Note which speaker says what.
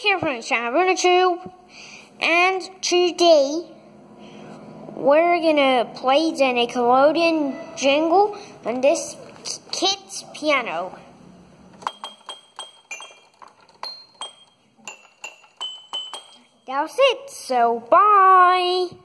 Speaker 1: Here from Shabba Tube, and today we're gonna play the Nickelodeon jingle on this kid's piano. That's it, so bye!